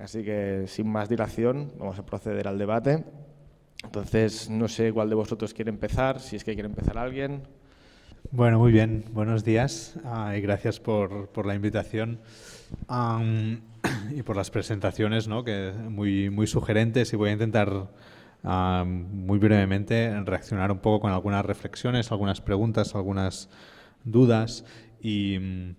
Así que, sin más dilación, vamos a proceder al debate. Entonces, no sé cuál de vosotros quiere empezar, si es que quiere empezar alguien. Bueno, muy bien. Buenos días ah, y gracias por, la invitación y por las presentaciones, ¿no? que muy, muy sugerentes y voy a intentar muy brevemente reaccionar un poco con algunas reflexiones, algunas preguntas, algunas dudas y,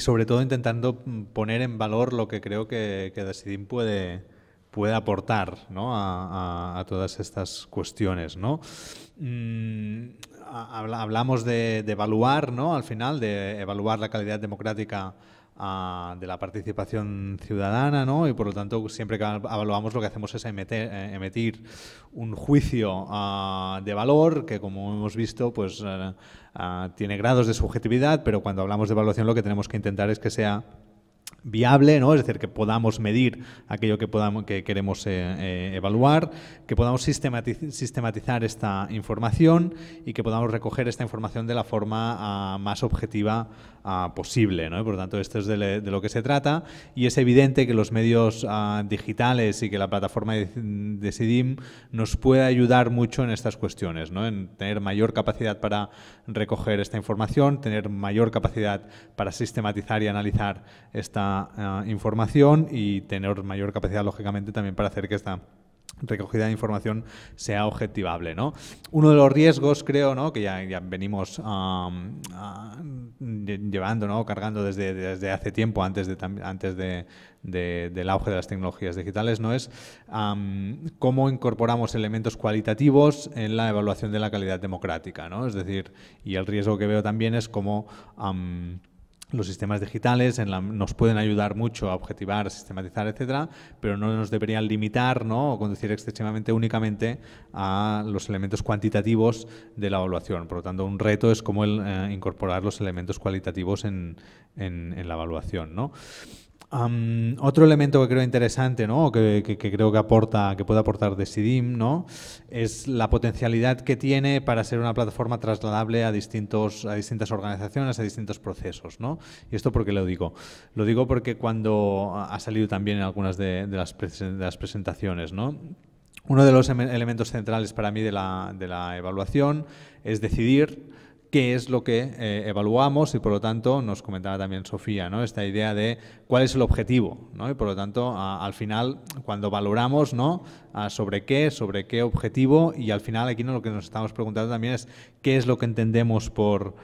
sobre todo intentando poner en valor lo que creo que, que Decidim puede, puede aportar a, todas estas cuestiones. ¿no? Mm, hablamos de, de, evaluar, ¿no? al final, de evaluar la calidad democrática de la participación ciudadana, ¿no? Y por lo tanto, siempre que evaluamos lo que hacemos es emitir, eh, emitir un juicio ah, de valor que, como hemos visto, pues ah, tiene grados de subjetividad, pero cuando hablamos de evaluación lo que tenemos que intentar es que sea viable, ¿no? es decir, que podamos medir aquello que, podamos, que queremos eh, evaluar, que podamos sistematizar esta información y que podamos recoger esta información de la forma ah, más objetiva ah, posible. ¿no? Por lo tanto, esto es de, lo que se trata y es evidente que los medios ah, digitales y que la plataforma de, de SIDIM nos puede ayudar mucho en estas cuestiones, ¿no? en tener mayor capacidad para recoger esta información, tener mayor capacidad para sistematizar y analizar esta eh, información y tener mayor capacidad, lógicamente, también para hacer que esta recogida de información sea objetivable. ¿no? Uno de los riesgos, creo, ¿no? que ya, venimos llevando, ¿no? cargando desde, desde hace tiempo, antes, de, antes de, del auge de las tecnologías digitales, ¿no? es cómo incorporamos elementos cualitativos en la evaluación de la calidad democrática. ¿no? Es decir, y el riesgo que veo también es cómo los sistemas digitales nos pueden ayudar mucho a objetivar, sistematizar, etcétera, pero no nos deberían limitar ¿no? o conducir excesivamente únicamente a los elementos cuantitativos de la evaluación. Por lo tanto, un reto es cómo eh, incorporar los elementos cualitativos en, en, en la evaluación. ¿no? Otro elemento que creo interesante, ¿no? que, creo que aporta, que puede aportar Decidim, ¿no? es la potencialidad que tiene para ser una plataforma trasladable a distintos, a distintas organizaciones, a distintos procesos, ¿no? Y esto porque lo digo. Lo digo porque cuando ha salido también en algunas de, las, de las, presentaciones, ¿no? Uno de los elementos centrales para mí de la, de la evaluación es decidir qué es lo que eh, evaluamos y por lo tanto nos comentaba también Sofía, ¿no? esta idea de cuál es el objetivo ¿no? y por lo tanto al final cuando valoramos ¿no? sobre qué, sobre qué objetivo y al final aquí ¿no? lo que nos estamos preguntando también es qué es lo que entendemos por,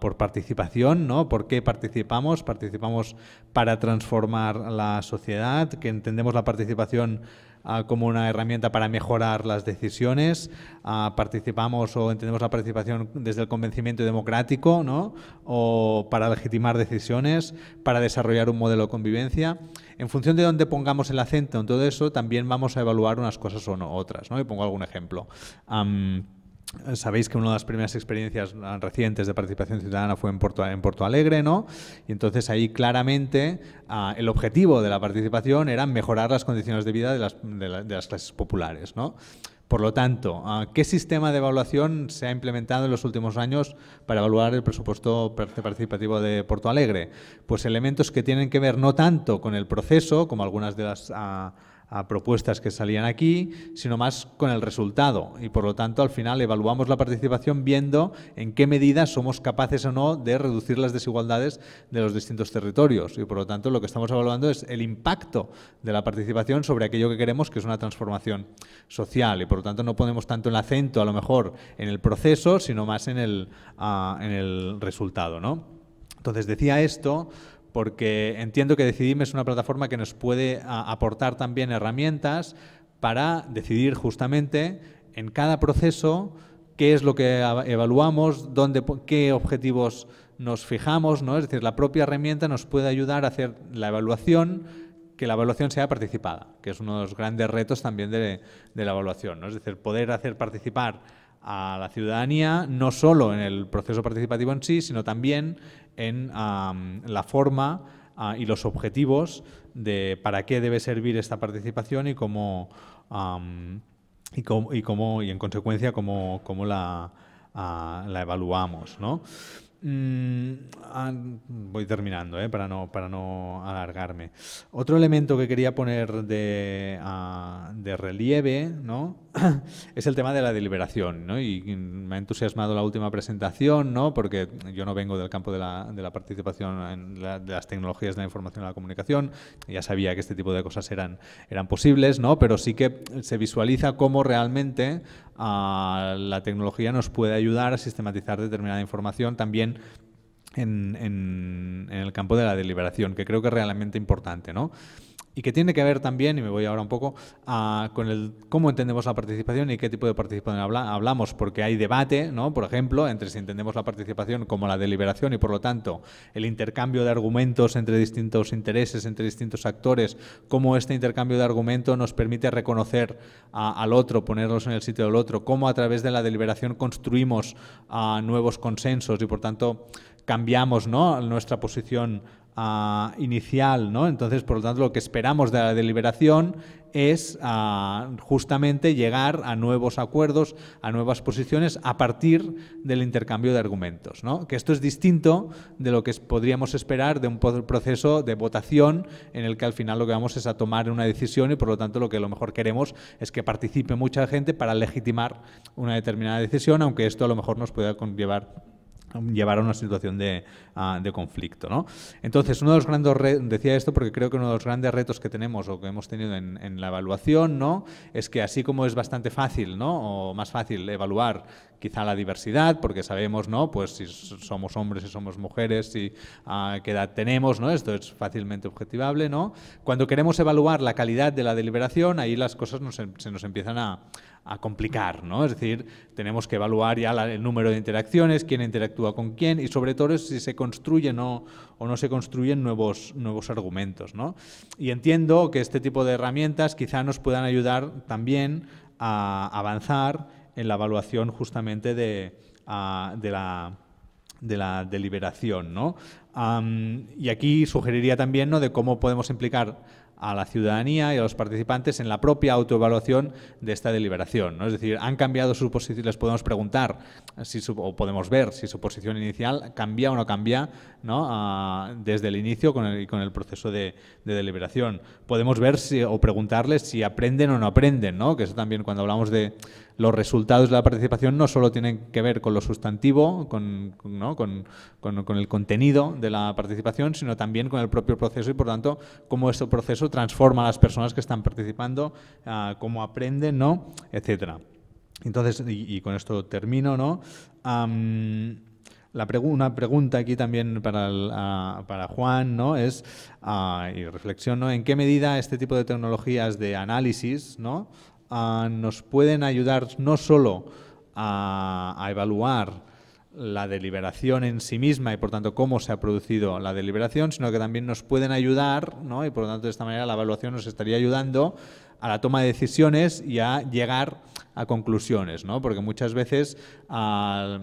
por participación, ¿no? ¿Por qué participamos? Participamos para transformar la sociedad, que entendemos la participación como una herramienta para mejorar las decisiones. participamos o entendemos la participación desde el convencimiento democrático, ¿no? o para legitimar decisiones, para desarrollar un modelo de convivencia. En función de dónde pongamos el acento en todo eso, también vamos a evaluar unas cosas o no otras. ¿no? Y pongo algún ejemplo. Sabéis que una de las primeras experiencias recientes de participación ciudadana fue en Porto, en Porto Alegre, ¿no? Y entonces ahí claramente ah, el objetivo de la participación era mejorar las condiciones de vida de las, de las clases populares, ¿no? Por lo tanto, ah, ¿qué sistema de evaluación se ha implementado en los últimos años para evaluar el presupuesto participativo de Porto Alegre? Pues elementos que tienen que ver no tanto con el proceso, como algunas de las ah, a propuestas que salían aquí, sino más con el resultado. Y por lo tanto, al final evaluamos la participación viendo en qué medida somos capaces o no de reducir las desigualdades de los distintos territorios. Y por lo tanto, lo que estamos evaluando es el impacto de la participación sobre aquello que queremos, que es una transformación social. Y por lo tanto, no ponemos tanto el acento, a lo mejor, en el proceso, sino más en el, ah, en el resultado. ¿no? Entonces, decía esto porque entiendo que Decidim es una plataforma que nos puede aportar también herramientas para decidir justamente en cada proceso qué es lo que evaluamos, dónde, qué objetivos nos fijamos, ¿no? Es decir, la propia herramienta nos puede ayudar a hacer la evaluación, que la evaluación sea participada, que es uno de los grandes retos también de, la evaluación, ¿no? Es decir, poder hacer participar a la ciudadanía no solo en el proceso participativo en sí, sino también en la forma ah, y los objetivos de para qué debe servir esta participación y cómo, y, cómo, y, cómo, y en consecuencia cómo, cómo la, ah, evaluamos. ¿no? Mm, ah, voy terminando, ¿eh? para, no, para no alargarme. Otro elemento que quería poner de, ah, de relieve ¿no? es el tema de la deliberación. ¿no? Y me ha entusiasmado la última presentación, ¿no? porque yo no vengo del campo de la, de la participación en de las tecnologías de la información y la comunicación. Ya sabía que este tipo de cosas eran, eran posibles, ¿no? pero sí que se visualiza cómo realmente ah, la tecnología nos puede ayudar a sistematizar determinada información también en, en, el campo de la deliberación, que creo que es realmente importante, ¿no? Y que tiene que ver también, y me voy ahora un poco, con el cómo entendemos la participación y qué tipo de participación hablamos, porque hay debate, ¿no? por ejemplo, entre si entendemos la participación como la deliberación y por lo tanto el intercambio de argumentos entre distintos intereses, entre distintos actores, cómo este intercambio de argumentos nos permite reconocer al otro, ponerlos en el sitio del otro, cómo a través de la deliberación construimos nuevos consensos y por tanto cambiamos ¿no? nuestra posición uh, inicial. ¿no? Entonces, por lo tanto, lo que esperamos de la deliberación es uh, justamente llegar a nuevos acuerdos, a nuevas posiciones a partir del intercambio de argumentos. ¿no? Que esto es distinto de lo que podríamos esperar de un proceso de votación en el que al final lo que vamos es a tomar una decisión y por lo tanto lo que a lo mejor queremos es que participe mucha gente para legitimar una determinada decisión, aunque esto a lo mejor nos pueda conllevar llevar a una situación de, ah, de, conflicto. ¿no? Entonces, uno de los grandes decía esto porque creo que uno de los grandes retos que tenemos o que hemos tenido en, la evaluación ¿no? es que así como es bastante fácil ¿no? o más fácil evaluar quizá la diversidad, porque sabemos ¿no? pues si somos hombres, si somos mujeres, si uh, qué edad tenemos, ¿no? esto es fácilmente objetivable. ¿no? Cuando queremos evaluar la calidad de la deliberación, ahí las cosas nos, em, se nos empiezan a, a complicar, ¿no? Es decir, tenemos que evaluar ya el número de interacciones, quién interactúa con quién y sobre todo si se construyen o, o no se construyen nuevos, nuevos argumentos, ¿no? Y entiendo que este tipo de herramientas quizá nos puedan ayudar también a avanzar en la evaluación justamente de, de la de la deliberación. ¿no? y aquí sugeriría también ¿no? de cómo podemos implicar a la ciudadanía y a los participantes en la propia autoevaluación de esta deliberación. ¿no? Es decir, han cambiado su posición, les podemos preguntar si o podemos ver si su posición inicial cambia o no cambia ¿no? desde el inicio con el, con el proceso de, de, deliberación. Podemos ver si, o preguntarles si aprenden o no aprenden, ¿no? que eso también cuando hablamos de los resultados de la participación no solo tienen que ver con lo sustantivo, con, ¿no? con, con, con, el contenido de la participación, sino también con el propio proceso y, por tanto, cómo ese proceso transforma a las personas que están participando, uh, cómo aprenden, ¿no? etcétera. Entonces, y, y, con esto termino, ¿no? Um, la pregu una pregunta aquí también para, el, uh, para Juan ¿no? es, uh, y reflexión, ¿no? ¿en qué medida este tipo de tecnologías de análisis ¿no? Nos pueden ayudar no solo a, evaluar la deliberación en sí misma y por tanto cómo se ha producido la deliberación, sino que también nos pueden ayudar, ¿no? y por lo tanto de esta manera la evaluación nos estaría ayudando a la toma de decisiones y a llegar a conclusiones, ¿no? porque muchas veces uh,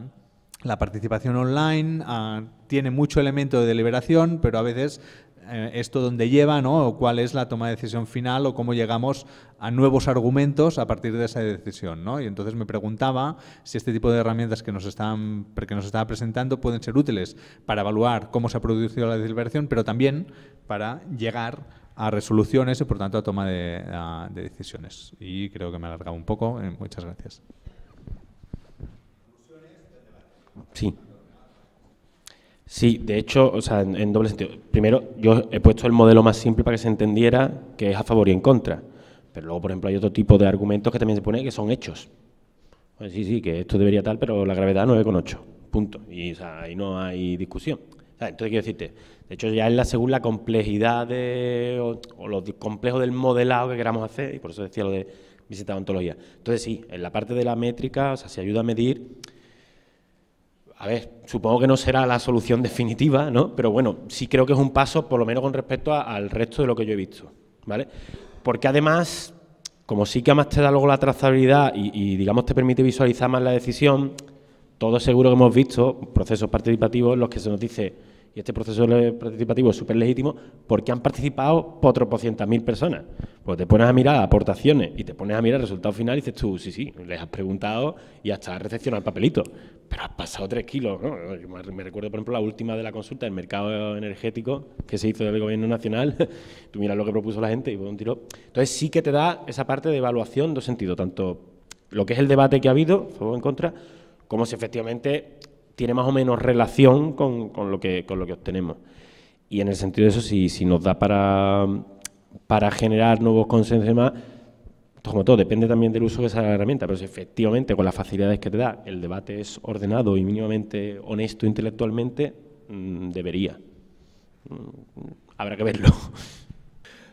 la participación online uh, tiene mucho elemento de deliberación, pero a veces eh, esto dónde lleva, ¿no? o cuál es la toma de decisión final o cómo llegamos a nuevos argumentos a partir de esa decisión. ¿no? Y entonces me preguntaba si este tipo de herramientas que nos, están, que nos estaba presentando pueden ser útiles para evaluar cómo se ha producido la deliberación, pero también para llegar a resoluciones y por tanto a toma de, a, de decisiones. Y creo que me he alargado un poco. Eh, muchas gracias. Sí. Sí, de hecho, o sea, en, doble sentido. Primero, yo he puesto el modelo más simple para que se entendiera que es a favor y en contra. Pero luego, por ejemplo, hay otro tipo de argumentos que también se pone que son hechos. Pues sí, sí, que esto debería tal, pero la gravedad 9,8. Punto. Y o sea, ahí no hay discusión. Entonces, quiero decirte, de hecho, ya es la, según la complejidad de, o, o lo del modelado que queramos hacer, y por eso decía lo de visita de ontología. Entonces, sí, en la parte de la métrica, o sea, se ayuda a medir a ver, supongo que no será la solución definitiva, ¿no? Pero bueno, sí creo que es un paso, por lo menos con respecto al resto de lo que yo he visto, ¿vale? Porque además, como sí que además te da luego la trazabilidad y, y digamos te permite visualizar más la decisión, todo seguro que hemos visto procesos participativos en los que se nos dice y este proceso participativo es súper legítimo porque han participado otros mil personas. Pues te pones a mirar aportaciones y te pones a mirar el resultado final y dices tú, sí, sí, les has preguntado y hasta has recepcionado el papelito, pero has pasado tres kilos. ¿no? Me recuerdo, por ejemplo, la última de la consulta del mercado energético que se hizo del Gobierno Nacional. tú miras lo que propuso la gente y fue un tiro. Entonces sí que te da esa parte de evaluación, dos sentidos, tanto lo que es el debate que ha habido, favor en contra, como si efectivamente tiene más o menos relación con, lo, que, con lo que obtenemos. Y en el sentido de eso, si, si nos da para, para generar nuevos consensos y demás, como todo, depende también del uso de esa herramienta, pero si efectivamente con las facilidades que te da el debate es ordenado y mínimamente honesto intelectualmente, mm, debería. Mm, habrá que verlo.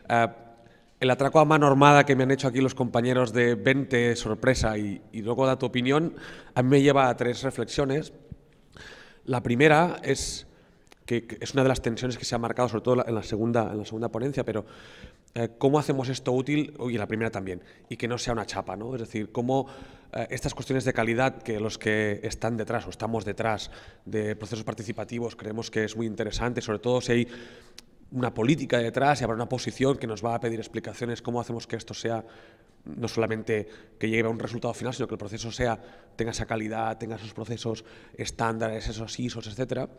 Uh, el atraco a mano armada que me han hecho aquí los compañeros de 20 sorpresa y, y luego da tu opinión, a mí me lleva a tres reflexiones. La primera es que, es una de las tensiones que se ha marcado, sobre todo en la segunda, en la segunda ponencia, pero eh, cómo hacemos esto útil, y la primera también, y que no sea una chapa, ¿no? Es decir, cómo eh, estas cuestiones de calidad que los que están detrás o estamos detrás de procesos participativos creemos que es muy interesante, sobre todo si hay una política detrás y habrá una posición que nos va a pedir explicaciones, cómo hacemos que esto sea no solamente que llegue a un resultado final, sino que el proceso sea, tenga esa calidad, tenga esos procesos estándares, esos ISOs, etcétera.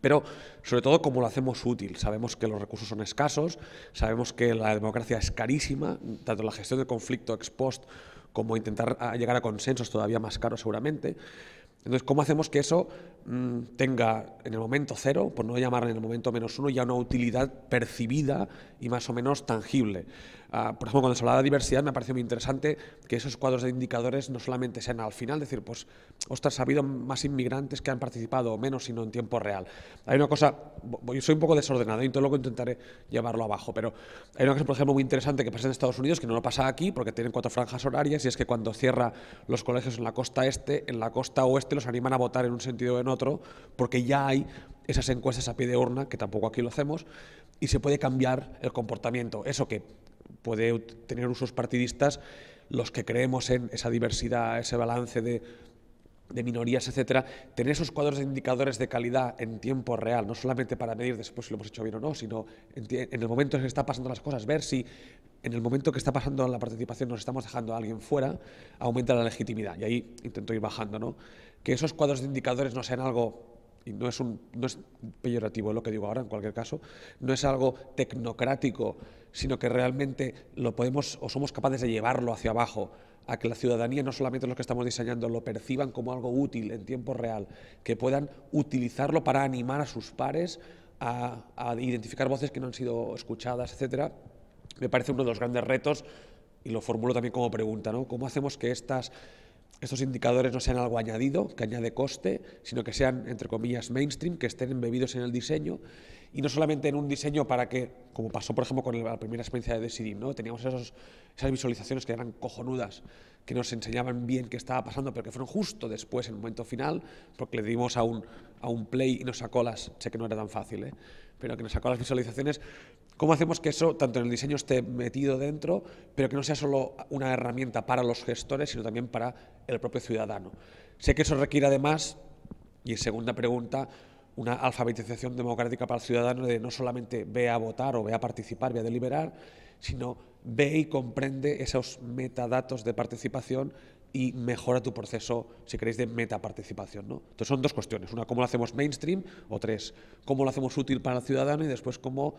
Pero sobre todo cómo lo hacemos útil. Sabemos que los recursos son escasos, sabemos que la democracia es carísima, tanto la gestión del conflicto ex post como intentar llegar a consensos todavía más caro seguramente. Entonces, ¿cómo hacemos que eso tenga en el momento cero, por no llamarlo en el momento menos uno, ya una utilidad percibida y más o menos tangible? Ah, por ejemplo, cuando se hablaba de diversidad, me parece muy interesante que esos cuadros de indicadores no solamente sean al final, decir, pues, ostras, ha habido más inmigrantes que han participado o menos, sino en tiempo real. Hay una cosa, yo soy un poco desordenado y todo luego intentaré llevarlo abajo, pero hay una cosa, por ejemplo, muy interesante que pasa en Estados Unidos, que no lo pasa aquí, porque tienen cuatro franjas horarias, y es que cuando cierra los colegios en la costa este, en la costa oeste los animan a votar en un sentido o en otro, porque ya hay esas encuestas a pie de urna, que tampoco aquí lo hacemos, y se puede cambiar el comportamiento. Eso que puede tener usos partidistas, los que creemos en esa diversidad, ese balance de, minorías, etcétera, tener esos cuadros de indicadores de calidad en tiempo real, no solamente para medir después si lo hemos hecho bien o no, sino en, el momento en que están pasando las cosas, ver si en el momento que está pasando la participación nos estamos dejando a alguien fuera, aumenta la legitimidad. Y ahí intento ir bajando, ¿no? Que esos cuadros de indicadores no sean algo y no es, un, no es peyorativo lo que digo ahora, en cualquier caso, no es algo tecnocrático, sino que realmente lo podemos o somos capaces de llevarlo hacia abajo, a que la ciudadanía, no solamente los que estamos diseñando, lo perciban como algo útil en tiempo real, que puedan utilizarlo para animar a sus pares a, identificar voces que no han sido escuchadas, etcétera, me parece uno de los grandes retos y lo formulo también como pregunta, ¿no? ¿Cómo hacemos que estas estos indicadores no sean algo añadido, que añade coste, sino que sean, entre comillas, mainstream, que estén embebidos en el diseño y no solamente en un diseño para que, como pasó por ejemplo con la primera experiencia de Decidim, ¿no? teníamos esos, esas visualizaciones que eran cojonudas, que nos enseñaban bien qué estaba pasando, pero que fueron justo después, en el momento final, porque le dimos a un, a un play y nos sacó las, sé que no era tan fácil, ¿eh? pero que nos sacó las visualizaciones ¿Cómo hacemos que eso, tanto en el diseño, esté metido dentro, pero que no sea solo una herramienta para los gestores, sino también para el propio ciudadano? Sé que eso requiere además, y segunda pregunta, una alfabetización democrática para el ciudadano de no solamente ve a votar o ve a participar, ve a deliberar, sino ve y comprende esos metadatos de participación y mejora tu proceso, si queréis, de metaparticipación. ¿no? Entonces son dos cuestiones. Una, cómo lo hacemos mainstream, o tres, cómo lo hacemos útil para el ciudadano y después cómo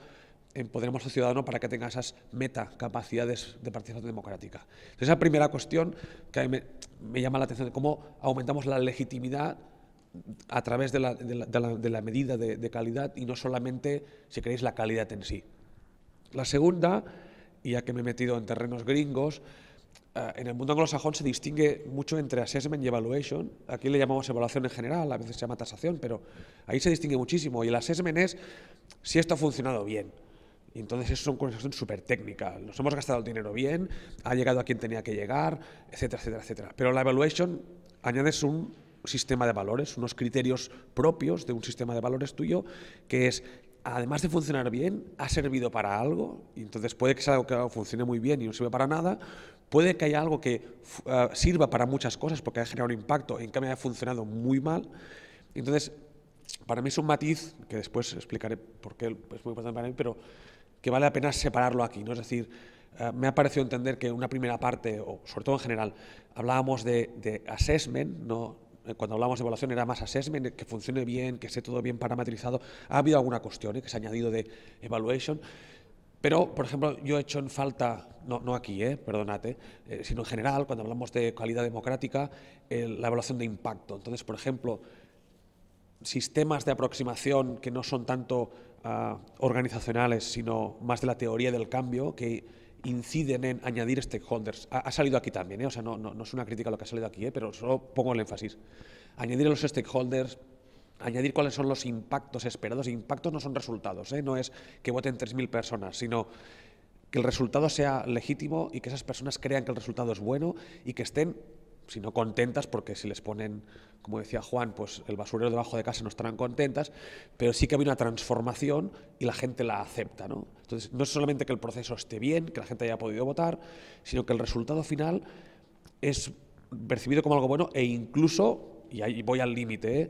empoderamos al ciudadano para que tenga esas meta capacidades de participación democrática. Entonces, esa primera cuestión que me, me, llama la atención de cómo aumentamos la legitimidad a través de la, de la, medida de, calidad y no solamente, si queréis, la calidad en sí. La segunda, y ya que me he metido en terrenos gringos, eh, en el mundo anglosajón se distingue mucho entre assessment y evaluation. Aquí le llamamos evaluación en general, a veces se llama tasación, pero ahí se distingue muchísimo. Y el assessment es si esto ha funcionado bien. Entonces eso son cuestiones súper técnicas. Nos hemos gastado el dinero bien, ha llegado a quien tenía que llegar, etcétera, etcétera, etcétera. Pero la evaluation añades un sistema de valores, unos criterios propios de un sistema de valores tuyo, que es, además de funcionar bien, ha servido para algo, entonces puede que sea algo que funcione muy bien y no sirve para nada, puede que haya algo que uh, sirva para muchas cosas porque ha generado un impacto, en cambio ha funcionado muy mal. Entonces, para mí es un matiz, que después explicaré por qué es muy importante para mí, pero que vale la pena separarlo aquí. ¿no? Es decir, eh, me ha parecido entender que una primera parte, o sobre todo en general, hablábamos de, assessment, eh, cuando hablamos de evaluación era más assessment, que funcione bien, que esté todo bien parametrizado. Ha habido alguna cuestión ¿eh? que se ha añadido de evaluation. Pero, por ejemplo, yo he hecho en falta, no, aquí, eh, perdónate, eh, sino en general, cuando hablamos de calidad democrática, la evaluación de impacto. Entonces, por ejemplo, sistemas de aproximación que no son tanto uh, organizacionales, sino más de la teoría del cambio, que inciden en añadir stakeholders. Ha, salido aquí también, ¿eh? o sea, no, es una crítica a lo que ha salido aquí, ¿eh? pero solo pongo el énfasis. Añadir a los stakeholders, añadir cuáles son los impactos esperados. Impactos no son resultados, ¿eh? no es que voten 3.000 personas, sino que el resultado sea legítimo y que esas personas crean que el resultado es bueno y que estén si no contentas, porque si les ponen, como decía Juan, pues el basurero debajo de casa no estarán contentas, pero sí que hay una transformación y la gente la acepta. ¿no? Entonces, no es solamente que el proceso esté bien, que la gente haya podido votar, sino que el resultado final es percibido como algo bueno e incluso, y ahí voy al límite, ¿eh?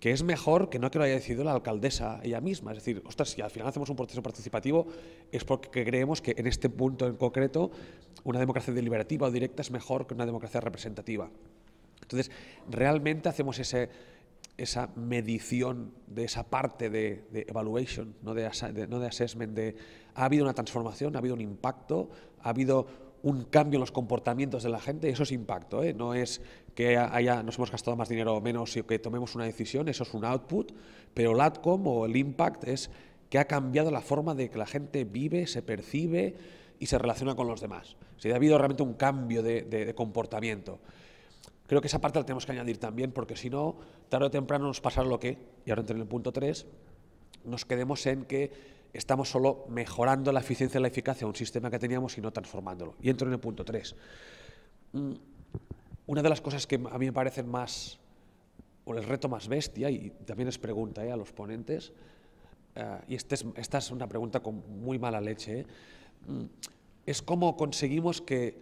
Que es mejor que no que lo haya decidido la alcaldesa ella misma. Es decir, ostras, si al final hacemos un proceso participativo es porque creemos que en este punto en concreto una democracia deliberativa o directa es mejor que una democracia representativa. Entonces, realmente hacemos ese, esa medición de esa parte de, de evaluation, no de, de, no de assessment, de ha habido una transformación, ha habido un impacto, ha habido un cambio en los comportamientos de la gente, eso es impacto, ¿eh? no es que haya, nos hemos gastado más dinero o menos y que tomemos una decisión, eso es un output, pero el outcome o el impact es que ha cambiado la forma de que la gente vive, se percibe y se relaciona con los demás. Si ha habido realmente un cambio de, de, de comportamiento. Creo que esa parte la tenemos que añadir también, porque si no, tarde o temprano nos pasará lo que, y ahora entré en el punto 3, nos quedemos en que estamos solo mejorando la eficiencia y la eficacia de un sistema que teníamos y no transformándolo. Y entro en el punto 3. Mm, una de las cosas que a mí me parecen más, o el reto más bestia, y también es pregunta ¿eh? a los ponentes, uh, y este es, esta es una pregunta con muy mala leche, ¿eh? Mm, es cómo conseguimos que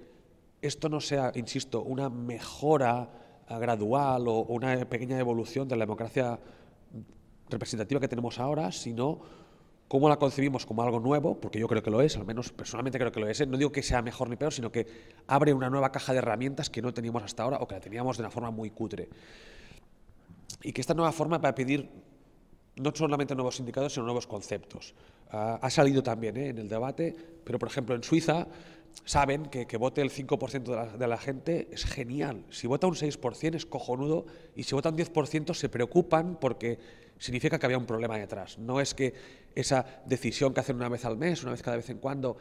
esto no sea, insisto, una mejora gradual o una pequeña evolución de la democracia representativa que tenemos ahora, sino cómo la concebimos como algo nuevo, porque yo creo que lo es, al menos personalmente creo que lo es, ¿eh? no digo que sea mejor ni peor, sino que abre una nueva caja de herramientas que no teníamos hasta ahora o que la teníamos de una forma muy cutre. Y que esta nueva forma va a pedir no solamente nuevos indicadores, sino nuevos conceptos. Uh, ha salido también ¿eh? en el debate, pero por ejemplo en Suiza saben que, que vote el 5% de la, de la, gente es genial. Si vota un 6% es cojonudo y si vota un 10% se preocupan porque significa que había un problema detrás. No es que esa decisión que hacen una vez al mes, una vez cada vez en cuando,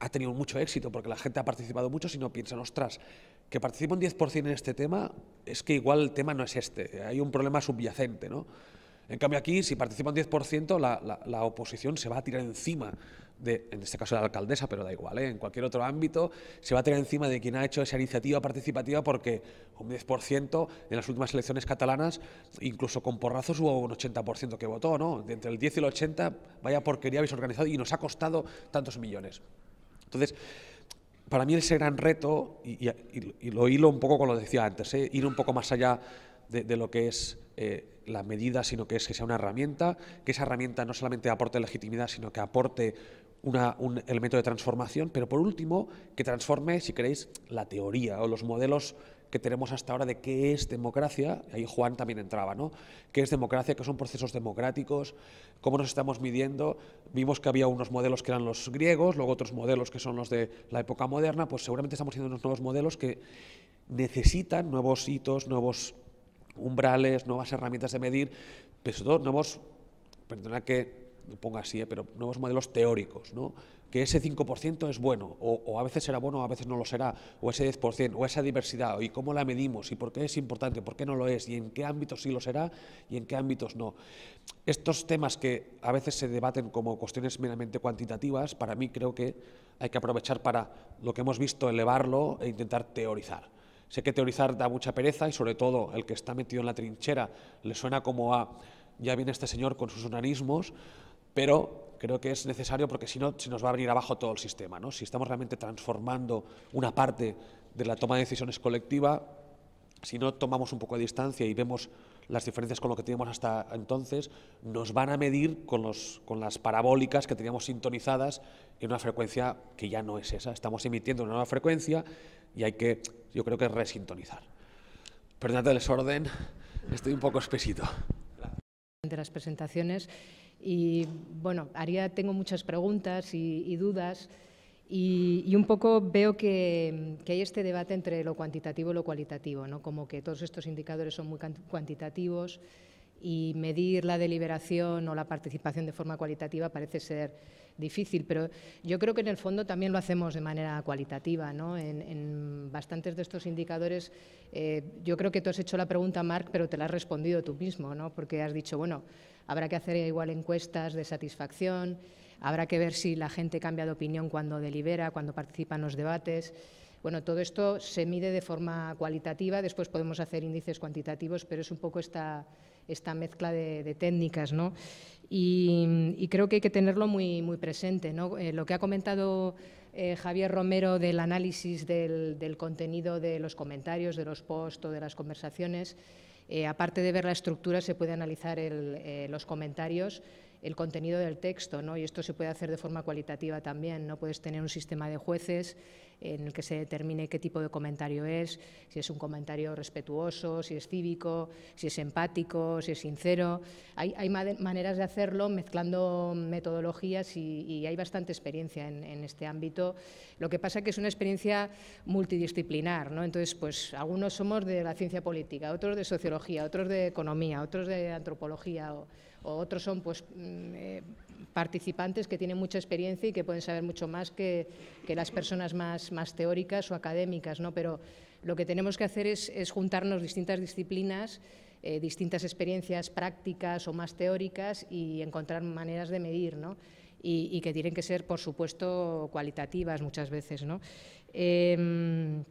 ha tenido mucho éxito porque la gente ha participado mucho, sino piensan, ostras, que participe un 10% en este tema, es que igual el tema no es este, hay un problema subyacente, ¿no? En cambio aquí, si participa un 10%, la, la, la, oposición se va a tirar encima en este caso de la alcaldesa, pero da igual, ¿eh? en cualquier otro ámbito, se va a tirar encima de quien ha hecho esa iniciativa participativa porque un 10% en las últimas elecciones catalanas, incluso con porrazos hubo un 80% que votó, ¿no? De entre el 10 y el 80, vaya porquería habéis organizado y nos ha costado tantos millones. Entonces, para mí ese gran reto, y, lo hilo un poco con lo que decía antes, ¿eh? ir un poco más allá de, de lo que es eh, la medida, sino que es que sea una herramienta, que esa herramienta no solamente aporte legitimidad, sino que aporte un elemento de transformación, pero por último, que transforme, si queréis, la teoría o los modelos que tenemos hasta ahora de qué es democracia, ahí Juan también entraba, ¿no? ¿Qué es democracia? ¿Qué son procesos democráticos? ¿Cómo nos estamos midiendo? Vimos que había unos modelos que eran los griegos, luego otros modelos que son los de la época moderna, pues seguramente estamos haciendo unos nuevos modelos que necesitan nuevos hitos, nuevos umbrales, nuevas herramientas de medir, pero sobre todo nuevos, perdona que lo ponga así, ¿eh? pero nuevos modelos teóricos, ¿no? que ese 5% es bueno, o, o, a veces será bueno, a veces no lo será, o ese 10%, o esa diversidad, y cómo la medimos, y por qué es importante, por qué no lo es, y en qué ámbitos sí lo será, y en qué ámbitos no. Estos temas que a veces se debaten como cuestiones meramente cuantitativas, para mí creo que hay que aprovechar para lo que hemos visto, elevarlo e intentar teorizar. Sé que teorizar da mucha pereza y sobre todo el que está metido en la trinchera le suena como a ya viene este señor con sus onanismos, pero creo que es necesario porque si no se nos va a venir abajo todo el sistema. ¿no? Si estamos realmente transformando una parte de la toma de decisiones colectiva, si no tomamos un poco de distancia y vemos las diferencias con lo que teníamos hasta entonces, nos van a medir con, los, con las parabólicas que teníamos sintonizadas en una frecuencia que ya no es esa. Estamos emitiendo una nueva frecuencia y hay que, yo creo que resintonizar. Perdónate el desorden, estoy un poco espesito. De las presentaciones y bueno, haría, tengo muchas preguntas y, y dudas. Y, un poco veo que, hay este debate entre lo cuantitativo y lo cualitativo, ¿no? como que todos estos indicadores son muy cuantitativos y medir la deliberación o la participación de forma cualitativa parece ser difícil, pero yo creo que en el fondo también lo hacemos de manera cualitativa. ¿no? En, bastantes de estos indicadores, eh, yo creo que tú has hecho la pregunta, Marc, pero te la has respondido tú mismo, ¿no? porque has dicho, bueno, habrá que hacer igual encuestas de satisfacción, Habrá que ver si la gente cambia de opinión cuando delibera, cuando participa en los debates. Bueno, todo esto se mide de forma cualitativa, después podemos hacer índices cuantitativos, pero es un poco esta, esta mezcla de, técnicas, ¿no? Y, creo que hay que tenerlo muy, muy presente, ¿no? Eh, lo que ha comentado eh, Javier Romero del análisis del, contenido de los comentarios, de los posts o de las conversaciones, eh, aparte de ver la estructura, se puede analizar los comentarios el contenido del texto, ¿no? y esto se puede hacer de forma cualitativa también. No puedes tener un sistema de jueces en el que se determine qué tipo de comentario es, si es un comentario respetuoso, si es cívico, si es empático, si es sincero. Hay, maneras de hacerlo mezclando metodologías y, hay bastante experiencia en, este ámbito. Lo que pasa que es una experiencia multidisciplinar, ¿no? entonces pues algunos somos de la ciencia política, otros de sociología, otros de economía, otros de antropología o otros son pues, mm, eh, participantes que tienen mucha experiencia y que pueden saber mucho más que, las personas más, más, teóricas o académicas, ¿no? pero lo que tenemos que hacer es, juntarnos distintas disciplinas, eh, distintas experiencias prácticas o más teóricas y encontrar maneras de medir, ¿no? y, que tienen que ser, por supuesto, cualitativas muchas veces. ¿no? Em,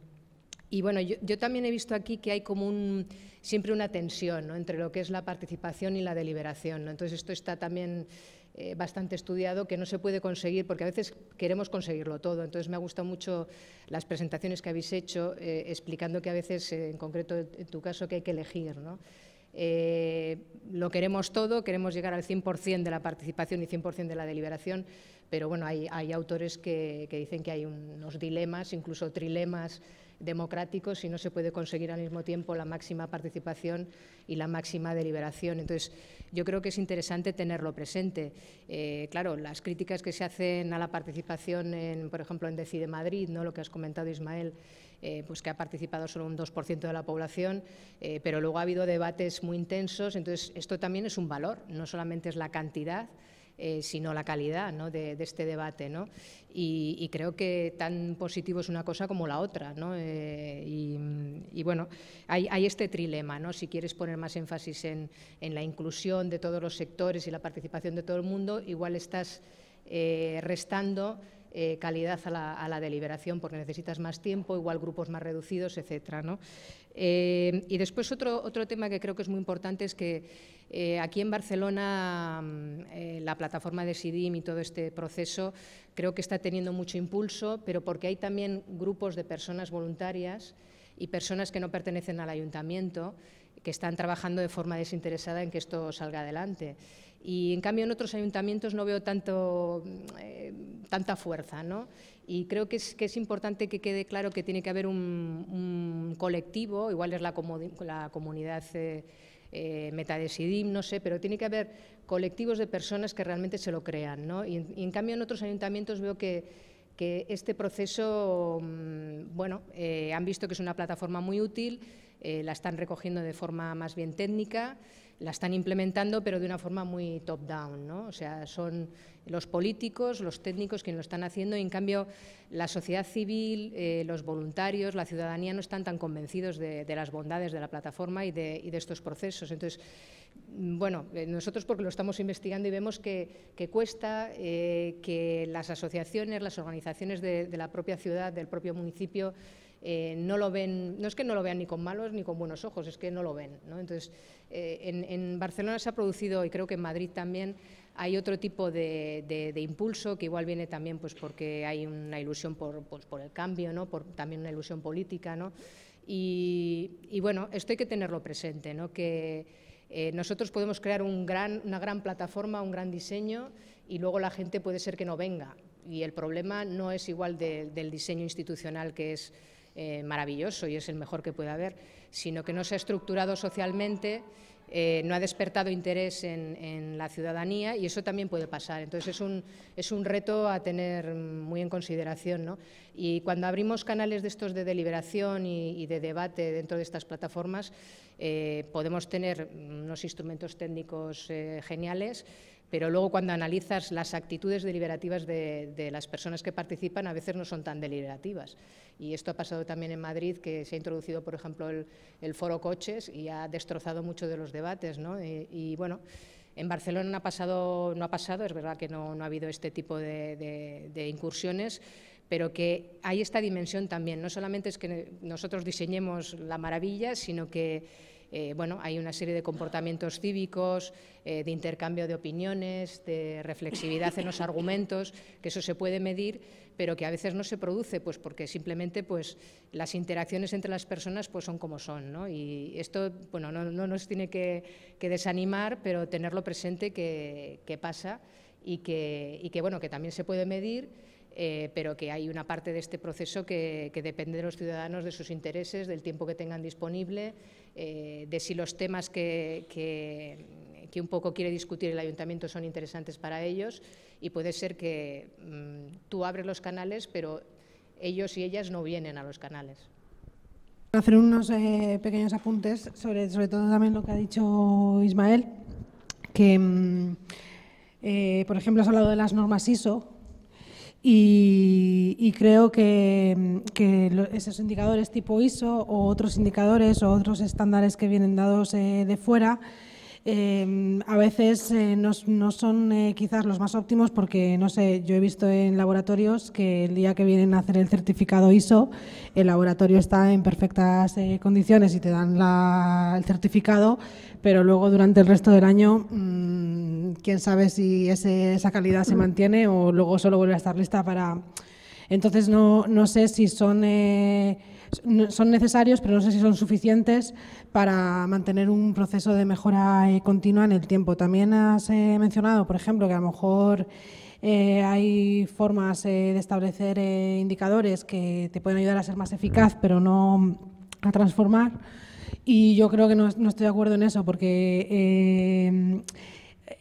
y bueno, yo, también he visto aquí que hay como un, siempre una tensión entre lo que es la participación y la deliberación. Entonces, esto está también eh, bastante estudiado, que no se puede conseguir, porque a veces queremos conseguirlo todo. Entonces, me ha gustado mucho las presentaciones que habéis hecho, eh, explicando que a veces, eh, en concreto en tu caso, que hay que elegir. ¿no? lo queremos todo, queremos llegar al 100% de la participación y 100% de la deliberación, pero bueno, hay, hay autores que, que, dicen que hay unos dilemas, incluso trilemas democráticos si no se puede conseguir al mismo tiempo la máxima participación y la máxima deliberación. Entonces, yo creo que es interesante tenerlo presente. Eh, claro, las críticas que se hacen a la participación, por ejemplo, en Decide Madrid, ¿no? lo que has comentado, Ismael, eh, pues que ha participado solo un 2% de la población, eh, pero luego ha habido debates muy intensos. Entonces, esto también es un valor, no solamente es la cantidad, eh, sino la calidad de, este debate. ¿no? Y, creo que tan positivo es una cosa como la otra. ¿no? Eh, y, bueno, hay, este trilema. ¿no? Si quieres poner más énfasis en, la inclusión de todos los sectores y la participación de todo el mundo, igual estás eh, restando calidad a la, deliberación porque necesitas más tiempo, igual grupos más reducidos, etc. ¿no? y después otro, otro tema que creo que es muy importante es que eh, aquí en Barcelona, mm, eh, la plataforma de SIDIM y todo este proceso creo que está teniendo mucho impulso, pero porque hay también grupos de personas voluntarias y personas que no pertenecen al ayuntamiento que están trabajando de forma desinteresada en que esto salga adelante. Y en cambio en otros ayuntamientos no veo tanto, eh, tanta fuerza. ¿no? Y creo que es, que es, importante que quede claro que tiene que haber un, colectivo, igual es la, la comunidad eh, Metadesidim, no sé, pero tiene que haber colectivos de personas que realmente se lo crean. ¿no? Y, en cambio en otros ayuntamientos veo que, este proceso, mm, bueno, eh, han visto que es una plataforma muy útil, eh, la están recogiendo de forma más bien técnica, la están implementando, pero de una forma muy top-down. ¿no? O sea, son los políticos, los técnicos quienes lo están haciendo y, en cambio, la sociedad civil, eh, los voluntarios, la ciudadanía no están tan convencidos de, las bondades de la plataforma y de, estos procesos. Entonces, bueno, eh, nosotros porque lo estamos investigando y vemos que, cuesta eh, que las asociaciones, las organizaciones de la propia ciudad, del propio municipio, eh, no lo ven, no es que no lo vean ni con malos ni con buenos ojos, es que no lo ven. Entonces, eh, en, Barcelona se ha producido, y creo que en Madrid también, hay otro tipo de, impulso que igual viene también pues, porque hay una ilusión por, pues, el cambio, ¿no? por, también una ilusión política. ¿no? Y, bueno, esto hay que tenerlo presente, ¿no? que eh, nosotros podemos crear una gran plataforma, un gran diseño y luego la gente puede ser que no venga. Y el problema no es igual del diseño institucional que es eh, maravilloso y es el mejor que puede haber, sino que no se ha estructurado socialmente, eh, no ha despertado interés en, la ciudadanía y eso también puede pasar. Entonces es un, es un reto a tener muy en consideración. ¿no? Y cuando abrimos canales de estos de deliberación y, de debate dentro de estas plataformas, eh, podemos tener unos instrumentos técnicos geniales, pero luego cuando analizas las actitudes deliberativas de, las personas que participan, a veces no son tan deliberativas. Y esto ha pasado también en Madrid, que se ha introducido, por ejemplo, el, foro coches y ha destrozado mucho de los debates. ¿no? Y, bueno, en Barcelona no ha pasado, no ha pasado es verdad que no, ha habido este tipo de incursiones, pero que hay esta dimensión también. No solamente es que nosotros diseñemos la maravilla, sino que eh, bueno, hay una serie de comportamientos cívicos, eh, de intercambio de opiniones, de reflexividad en los argumentos, que eso se puede medir, pero que a veces no se produce, pues porque simplemente pues, las interacciones entre las personas pues, son como son. ¿no? Y esto bueno, no, nos tiene que, desanimar, pero tenerlo presente que, pasa y que, y que, bueno, que también se puede medir eh, pero que hay una parte de este proceso que, depende de los ciudadanos, de sus intereses, del tiempo que tengan disponible, eh, de si los temas que, que, un poco quiere discutir el ayuntamiento son interesantes para ellos y puede ser que mm, tú abres los canales, pero ellos y ellas no vienen a los canales. Hacer unos eh, pequeños apuntes sobre, sobre todo también lo que ha dicho Ismael, que, mm, por ejemplo, has hablado de las normas ISO, y, creo que, esos indicadores tipo ISO o otros indicadores o otros estándares que vienen dados eh, de fuera eh, a veces eh, no, son quizás los más óptimos porque, no sé, yo he visto en laboratorios que el día que vienen a hacer el certificado ISO, el laboratorio está en perfectas condiciones y te dan el certificado, pero luego durante el resto del año, mmm, quién sabe si esa calidad se mantiene o luego solo vuelve a estar lista para... Entonces no, no sé si son, eh, son necesarios, pero no sé si son suficientes para mantener un proceso de mejora eh, continua en el tiempo. También has eh, mencionado, por ejemplo, que a lo mejor hay formas de establecer indicadores que te pueden ayudar a ser más eficaz, pero no a transformar. Y yo creo que no, estoy de acuerdo en eso, porque eh,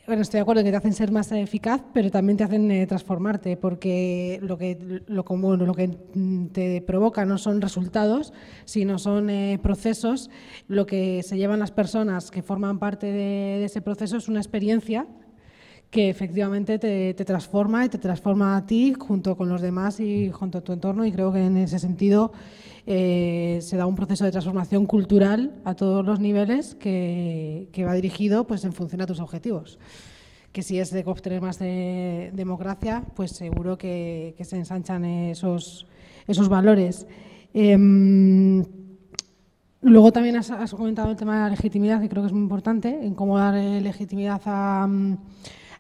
bueno, estoy de acuerdo en que te hacen ser más eficaz, pero también te hacen eh, transformarte, porque lo que, lo, como, lo que te provoca no son resultados, sino son eh, procesos. Lo que se llevan las personas que forman parte de, ese proceso es una experiencia que efectivamente te, te, transforma y te transforma a ti junto con los demás y junto a tu entorno y creo que en ese sentido eh, se da un proceso de transformación cultural a todos los niveles que, va dirigido pues, en función a tus objetivos. Que si es de obtener más de democracia, pues seguro que, se ensanchan esos, esos valores. Em, luego también has, comentado el tema de la legitimidad, que creo que es muy importante, en cómo dar eh, legitimidad a,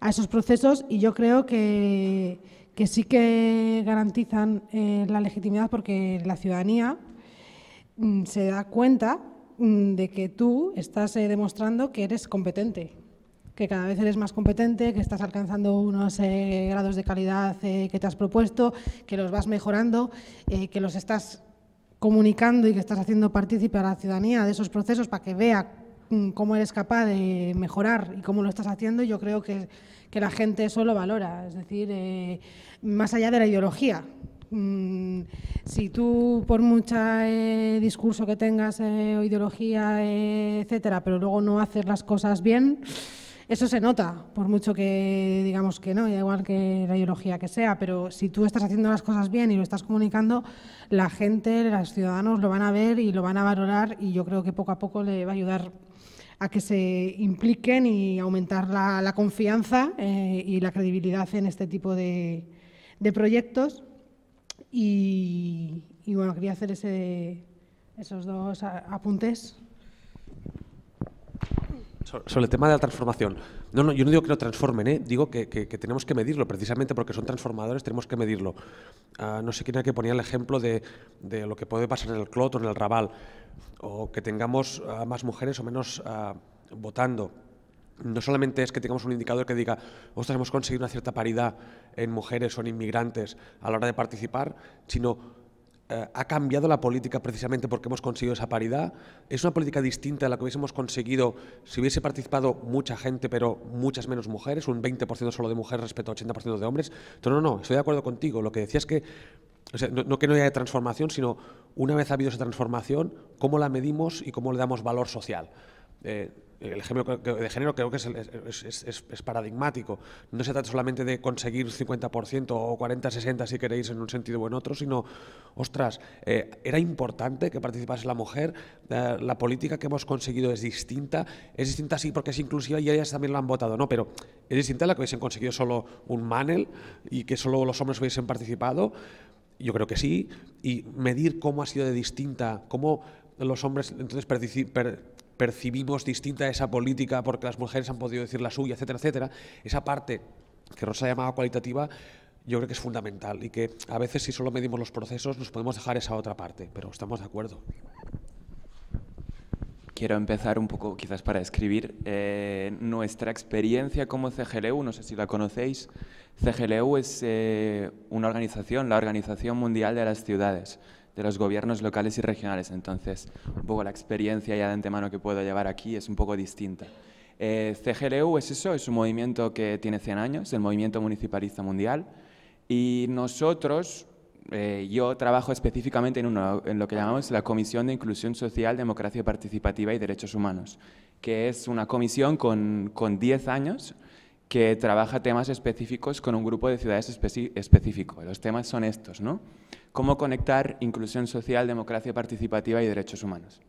a esos procesos y yo creo que que sí que garantizan eh, la legitimidad porque la ciudadanía mm, se da cuenta mm, de que tú estás eh, demostrando que eres competente, que cada vez eres más competente, que estás alcanzando unos eh, grados de calidad que te has propuesto, que los vas mejorando, que los estás comunicando y que estás haciendo partícipe a la ciudadanía de esos procesos para que vea mm, cómo eres capaz de mejorar y cómo lo estás haciendo. Yo creo que que la gente eso lo valora, es decir, eh, más allá de la ideología. Mm, si tú, por mucho eh, discurso que tengas eh, o ideología, etcétera, pero luego no haces las cosas bien, eso se nota, por mucho que digamos que no, igual que la ideología que sea, pero si tú estás haciendo las cosas bien y lo estás comunicando, la gente, los ciudadanos lo van a ver y lo van a valorar y yo creo que poco a poco le va a ayudar a que se impliquen y aumentar la, confianza eh, y la credibilidad en este tipo de, proyectos. Y, bueno, quería hacer ese, esos dos apuntes. Sobre el tema de la transformación. No, no, yo no digo que no transformen, ¿eh? digo que, tenemos que medirlo, precisamente porque son transformadores tenemos que medirlo. Ah, no sé quién era que ponía el ejemplo de, lo que puede pasar en el Clot o en el Raval, o que tengamos ah, más mujeres o menos ah, votando. No solamente es que tengamos un indicador que diga, ostras, hemos conseguido una cierta paridad en mujeres o en inmigrantes a la hora de participar, sino eh, ha cambiado la política precisamente porque hemos conseguido esa paridad. Es una política distinta a la que hubiésemos conseguido si hubiese participado mucha gente, pero muchas menos mujeres, un 20% solo de mujeres respecto a 80% de hombres. Entonces, no, no, estoy de acuerdo contigo. Lo que decías es que, no, que no haya transformación, sino una vez ha habido esa transformación, cómo la medimos y cómo le damos valor social. Eh, el ejemplo de género creo que es, paradigmático. No se trata solamente de conseguir 50% o 40-60 si queréis en un sentido o en otro, sino, ostras, eh, era importante que participase la mujer, eh, la política que hemos conseguido es distinta, es distinta sí porque es inclusiva y ellas también lo han votado, ¿no? Pero es distinta a la que hubiesen conseguido solo un manel y que solo los hombres hubiesen participado. Yo creo que sí. Y medir cómo ha sido de distinta, cómo los hombres entonces percibimos distinta esa política porque las mujeres han podido decir la suya, etcétera, etcétera, esa parte que Rosa llamaba cualitativa, yo creo que es fundamental y que a veces si solo medimos los procesos nos podemos dejar esa otra parte, pero estamos de acuerdo. Quiero empezar un poco quizás para escribir eh, nuestra experiencia como CGLU, no sé si la conocéis. CGLU es eh, una organización, la Organización Mundial de las Ciudades de los gobiernos locales y regionales. Entonces, un poco la experiencia ya de antemano que puedo llevar aquí es un poco distinta. Eh, CGLU es eso, es un movimiento que tiene 100 años, el Movimiento Municipalista Mundial, y nosotros, eh, yo trabajo específicamente en, en lo que llamamos la Comisión de Inclusión Social, Democracia Participativa y Derechos Humanos, que es una comisión con, con 10 años que trabaja temas específicos con un grupo de ciudades específico. Los temas son estos, ¿no? Cómo conectar inclusión social, democracia participativa y derechos humanos.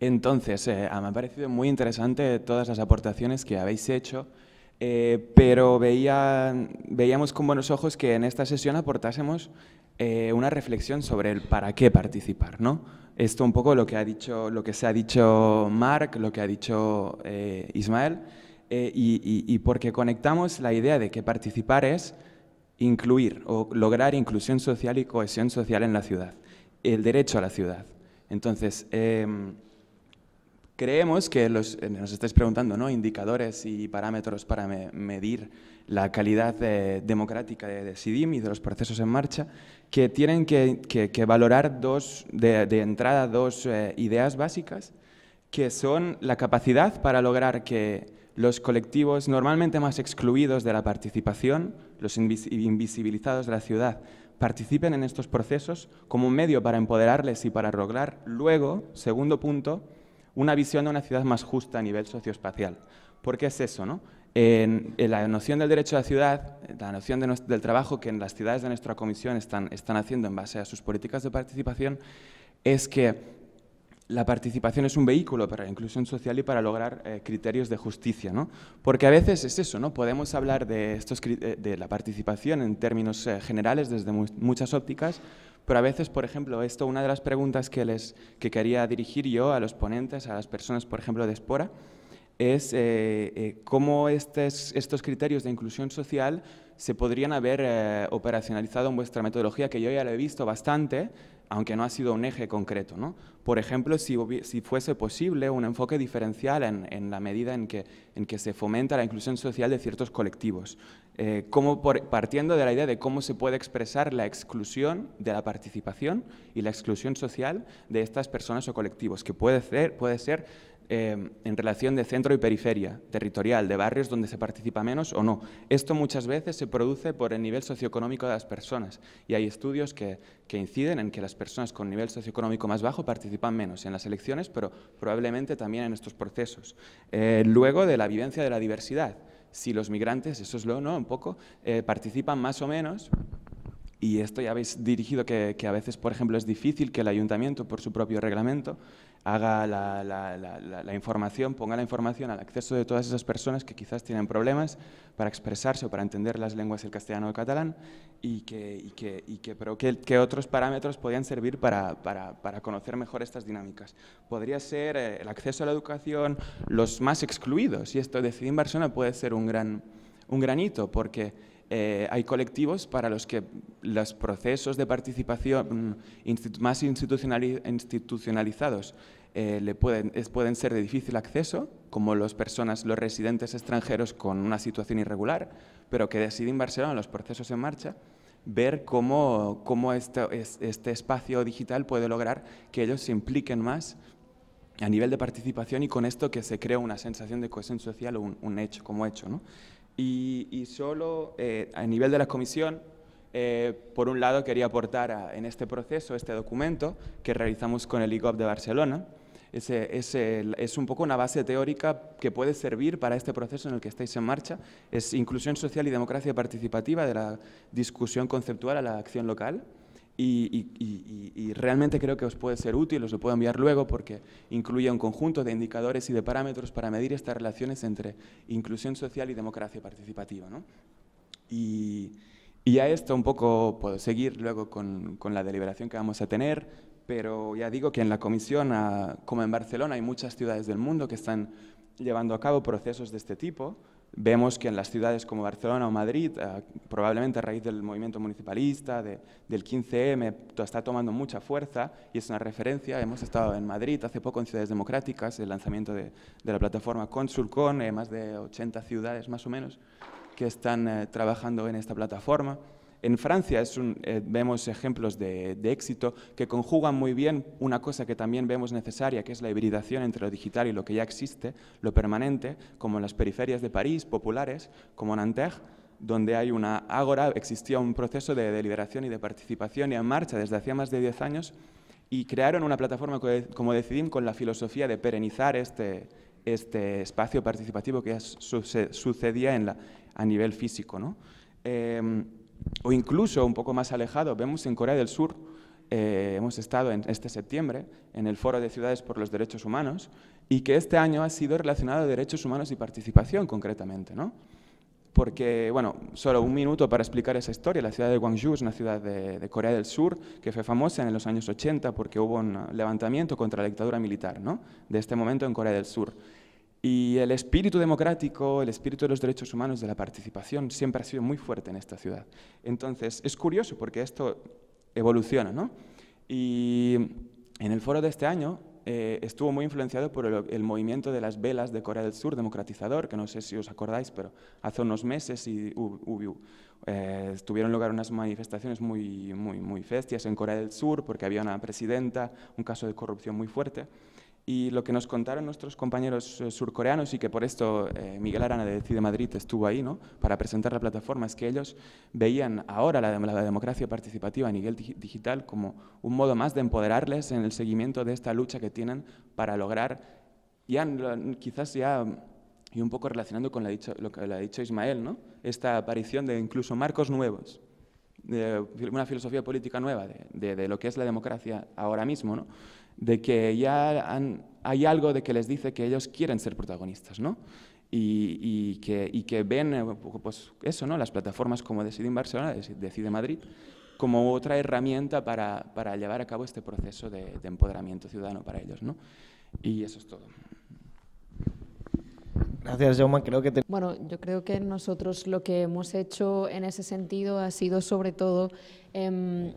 Entonces, eh, me ha parecido muy interesante todas las aportaciones que habéis hecho, eh, pero veía, veíamos con buenos ojos que en esta sesión aportásemos eh, una reflexión sobre el para qué participar, ¿no? Esto un poco lo que, ha dicho, lo que se ha dicho Marc, lo que ha dicho Ismael, y, y porque conectamos la idea de que participar es incluir o lograr inclusión social y cohesión social en la ciudad, el derecho a la ciudad. Entonces, em, creemos que eh, nos estáis preguntando, ¿no? Indicadores y parámetros para medir la calidad democrática de, SIDIM y de los procesos en marcha, que tienen que, valorar dos, de, entrada dos eh, ideas básicas, que son la capacidad para lograr que los colectivos normalmente más excluidos de la participación, los invisibilizados de la ciudad, participen en estos procesos como un medio para empoderarles y para lograr luego, segundo punto, una visión de una ciudad más justa a nivel socioespacial. ¿Por qué es eso? No? En, la noción del derecho a la ciudad, la noción del trabajo que en las ciudades de nuestra comisión están, están haciendo en base a sus políticas de participación, es que la participación es un vehículo para la inclusión social y para lograr eh, criterios de justicia, ¿no? Porque a veces es eso, ¿no? Podemos hablar de, estos, eh, de la participación en términos eh, generales desde muchas ópticas, pero a veces, por ejemplo, esto, una de las preguntas que, les, que quería dirigir yo a los ponentes, a las personas, por ejemplo, de Espora, es cómo estos, criterios de inclusión social se podrían haber operacionalizado en vuestra metodología, que yo ya lo he visto bastante, aunque no ha sido un eje concreto. ¿no? Por ejemplo, si, si, fuese posible un enfoque diferencial en, la medida en que, en que se fomenta la inclusión social de ciertos colectivos, eh, como partiendo de la idea de cómo se puede expresar la exclusión de la participación y la exclusión social de estas personas o colectivos, que puede ser, puede ser Em, en relación de centro y periferia territorial, de barrios donde se participa menos o no. Esto muchas veces se produce por el nivel socioeconómico de las personas y hay estudios que, inciden en que las personas con nivel socioeconómico más bajo participan menos en las elecciones, pero probablemente también en estos procesos. Eh, luego de la vivencia de la diversidad. Si los migrantes, eso es lo, ¿no? Un poco, eh, participan más o menos, y esto ya habéis dirigido que, que, a veces, por ejemplo, es difícil que el ayuntamiento, por su propio reglamento, haga la, información, ponga la información al acceso de todas esas personas que quizás tienen problemas para expresarse o para entender las lenguas el castellano o el catalán y que, que, que pero que, otros parámetros podían servir para, para, para, conocer mejor estas dinámicas. Podría ser eh, el acceso a la educación, los más excluidos, y esto Decidir en Barcelona puede ser un gran, un gran hito, porque eh, hay colectivos para los que los procesos de participación mm, más institucionalizados eh, le pueden, pueden ser de difícil acceso, como los personas, los residentes extranjeros con una situación irregular, pero que deciden Barcelona los procesos en marcha, ver cómo, cómo este, este espacio digital puede lograr que ellos se impliquen más a nivel de participación y con esto que se crea una sensación de cohesión social o un, un hecho como hecho. ¿no? Y, solo eh, a nivel de la comisión, eh, por un lado quería aportar en este proceso este documento que realizamos con el IGOP de Barcelona. Es un poco una base teórica que puede servir para este proceso en el que estáis en marcha. Es inclusión social y democracia participativa de la discusión conceptual a la acción local. Y, realmente creo que os puede ser útil, os lo puedo enviar luego porque incluye un conjunto de indicadores y de parámetros para medir estas relaciones entre inclusión social y democracia participativa. ¿no? Y, a esto un poco puedo seguir luego con, con, la deliberación que vamos a tener, pero ya digo que en la comisión, como en Barcelona, hay muchas ciudades del mundo que están llevando a cabo procesos de este tipo, Vemos que en las ciudades como Barcelona o Madrid, eh, probablemente a raíz del movimiento municipalista, del 15M, está tomando mucha fuerza y es una referencia. Hemos estado en Madrid hace poco en Ciudades Democráticas, el lanzamiento de, la plataforma Consulcon, eh, más de 80 ciudades más o menos que están eh, trabajando en esta plataforma. En Francia eh, vemos ejemplos de, éxito que conjugan muy bien una cosa que también vemos necesaria, que es la hibridación entre lo digital y lo que ya existe, lo permanente, como en las periferias de París, populares, como Nanterre, donde hay una ágora, existía un proceso de deliberación y de participación y en marcha desde hacía más de 10 años y crearon una plataforma como Decidim con la filosofía de perenizar este, este espacio participativo que ya sucedía en la, a nivel físico. ¿no? Em, o incluso un poco más alejado, vemos en Corea del Sur, eh, hemos estado en este septiembre en el Foro de Ciudades por los Derechos Humanos y que este año ha sido relacionado a derechos humanos y participación concretamente, ¿no? Porque, bueno, solo un minuto para explicar esa historia. La ciudad de Gwangju es una ciudad de, de, Corea del Sur que fue famosa en los años 80 porque hubo un levantamiento contra la dictadura militar, ¿no? De este momento en Corea del Sur. Y el espíritu democrático, el espíritu de los derechos humanos, de la participación, siempre ha sido muy fuerte en esta ciudad. Entonces, es curioso porque esto evoluciona, ¿no? Y en el foro de este año eh, estuvo muy influenciado por el, movimiento de las velas de Corea del Sur, democratizador, que no sé si os acordáis, pero hace unos meses y, eh, tuvieron lugar unas manifestaciones muy, muy, muy festias en Corea del Sur porque había una presidenta, un caso de corrupción muy fuerte. Y lo que nos contaron nuestros compañeros eh, surcoreanos, y que por esto eh, Miguel Arana de Decide Madrid estuvo ahí, ¿no? para presentar la plataforma, es que ellos veían ahora la, democracia participativa a nivel digital como un modo más de empoderarles en el seguimiento de esta lucha que tienen para lograr, ya, quizás ya, y un poco relacionando con lo que le ha dicho Ismael, ¿no? esta aparición de incluso marcos nuevos, de una filosofía política nueva de, de, de lo que es la democracia ahora mismo, ¿no? De que ya hay algo de que les dice que ellos quieren ser protagonistas, ¿no? Y, que, ven eh, pues eso, ¿no? las plataformas como Decide en Barcelona, Decide Madrid, como otra herramienta para, llevar a cabo este proceso de, empoderamiento ciudadano para ellos. ¿no? Y eso es todo. Gracias, Jaume. Creo que Bueno, yo creo que nosotros lo que hemos hecho en ese sentido ha sido sobre todo... Em,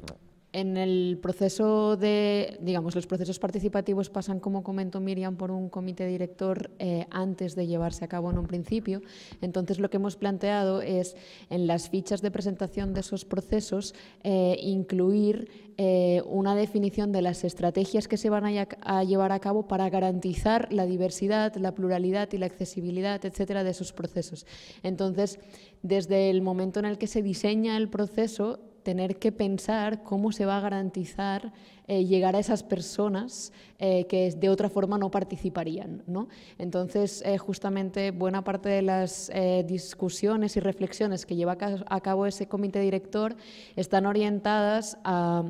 en el proceso de, digamos, los procesos participativos pasan, como comentó Miriam, por un comité director eh, antes de llevarse a cabo en un principio. Entonces, lo que hemos planteado es, en las fichas de presentación de esos procesos, eh, incluir eh, una definición de las estrategias que se van a, llevar a cabo para garantizar la diversidad, la pluralidad y la accesibilidad, etcétera, de esos procesos. Entonces, desde el momento en el que se diseña el proceso, tener que pensar cómo se va a garantizar eh, llegar a esas personas eh, que de otra forma no participarían. ¿no? Entonces, eh, justamente buena parte de las discusiones y reflexiones que lleva a cabo ese comité director están orientadas a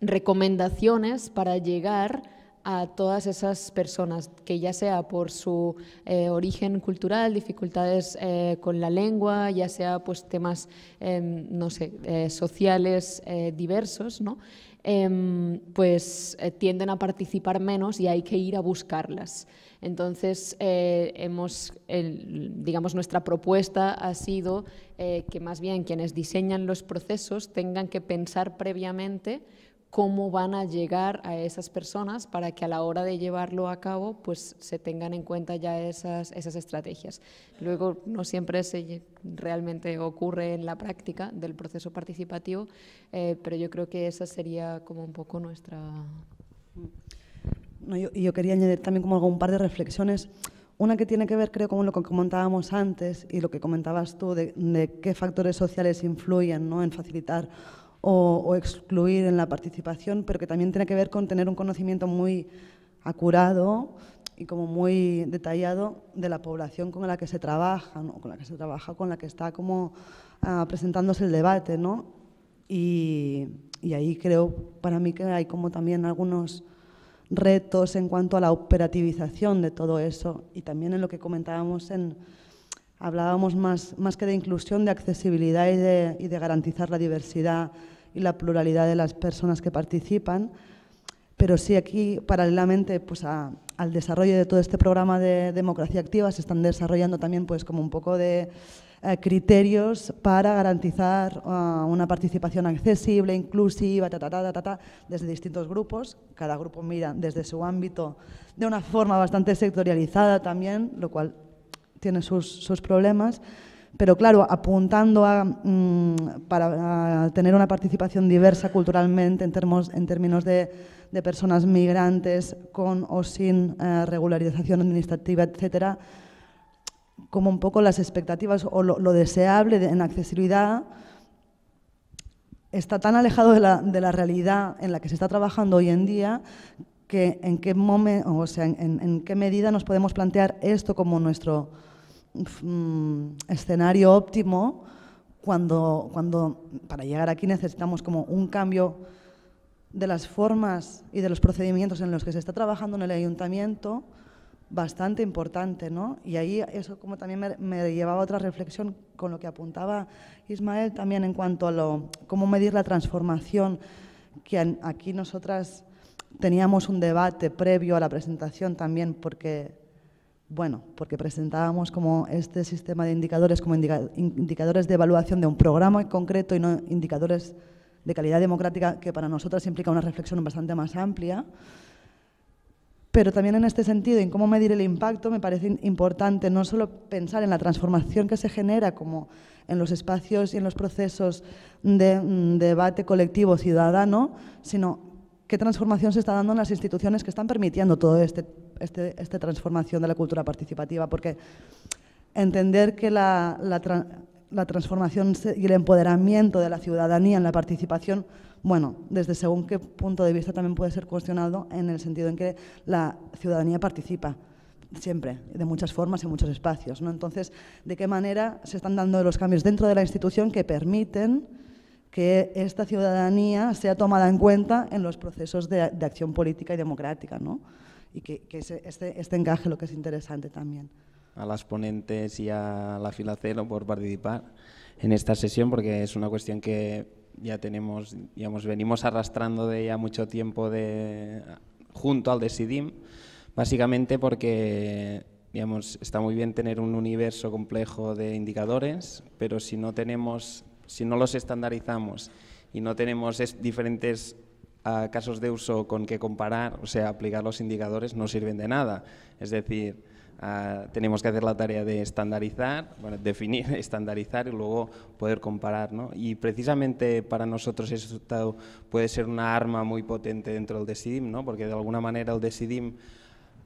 recomendaciones para llegar a todas esas personas, que ya sea por su eh, origen cultural, dificultades eh, con la lengua, ya sea pues temas, em, no sé, eh, sociales diversos, ¿no? Em, pues tienden a participar menos y hay que ir a buscarlas. Entonces, hemos, digamos, nuestra propuesta ha sido que más bien quienes diseñan los procesos tengan que pensar previamente cómo van a llegar a esas personas para que a la hora de llevarlo a cabo pues se tengan en cuenta ya esas, esas estrategias. Luego no siempre se realmente ocurre en la práctica del proceso participativo, eh, pero yo creo que esa sería como un poco nuestra... No, yo, yo quería añadir también como un par de reflexiones. Una que tiene que ver, creo, con lo que comentábamos antes y lo que comentabas tú de, de qué factores sociales influyen ¿no? en facilitar o, excluir en la participación, pero que también tiene que ver con tener un conocimiento muy acurado y como muy detallado de la población con la que se trabaja, con la que se trabaja, con la que está como ah, presentándose el debate, ¿no? Y, y, ahí creo para mí que hay como también algunos retos en cuanto a la operativización de todo eso y también en lo que comentábamos en hablábamos más, más que de inclusión, de accesibilidad y de, y de garantizar la diversidad y la pluralidad de las personas que participan. Pero sí aquí, paralelamente pues al desarrollo de todo este programa de democracia activa, se están desarrollando también pues como un poco de eh, criterios para garantizar ah, una participación accesible, inclusiva, ta, ta, ta, desde distintos grupos. Cada grupo mira desde su ámbito de una forma bastante sectorializada también, lo cual tiene sus, sus problemas pero claro, apuntando a, mm, para tener una participación diversa culturalmente en, en términos de, de, personas migrantes con o sin eh, regularización administrativa, etcétera, como un poco las expectativas o lo, deseable en accesibilidad está tan alejado de la, de la, realidad en la que se está trabajando hoy en día que en qué, momento, o sea, en qué medida nos podemos plantear esto como nuestro Mm, escenario óptimo cuando, cuando para llegar aquí necesitamos como un cambio de las formas y de los procedimientos en los que se está trabajando en el ayuntamiento bastante importante, ¿no? Y ahí eso como también me, llevaba a otra reflexión con lo que apuntaba Ismael también en cuanto a lo, cómo medir la transformación, que aquí nosotras teníamos un debate previo a la presentación también porque bueno, porque presentábamos como este sistema de indicadores como indicadores de evaluación de un programa concreto y no indicadores de calidad democrática, que para nosotros implica una reflexión bastante más amplia. Pero también en este sentido, en cómo medir el impacto, me parece importante no solo pensar en la transformación que se genera como en los espacios y en los procesos de mm, debate colectivo ciudadano, sino qué transformación se está dando en las instituciones que están permitiendo toda esta este, este transformación de la cultura participativa, porque entender que la, la, transformación y el empoderamiento de la ciudadanía en la participación, bueno, desde según qué punto de vista también puede ser cuestionado en el sentido en que la ciudadanía participa siempre, de muchas formas, en muchos espacios. ¿no? Entonces, ¿de qué manera se están dando los cambios dentro de la institución que permiten que esta ciudadanía sea tomada en cuenta en los procesos de, acción política y democrática, ¿no? Y que, este, este, encaje lo que es interesante también. A las ponentes y a la Filacero por participar en esta sesión, porque es una cuestión que ya tenemos, digamos, venimos arrastrando de ya mucho tiempo de, junto al Decidim, básicamente porque digamos, está muy bien tener un universo complejo de indicadores, pero si no tenemos si no los estandarizamos y no tenemos diferentes ah, casos de uso con que comparar, o sea, aplicar los indicadores, no sirven de nada. Es decir, ah, tenemos que hacer la tarea de estandarizar, bueno, definir, estandarizar y luego poder comparar. ¿no? Y precisamente para nosotros eso puede ser una arma muy potente dentro del DESIDIM, ¿no? porque de alguna manera el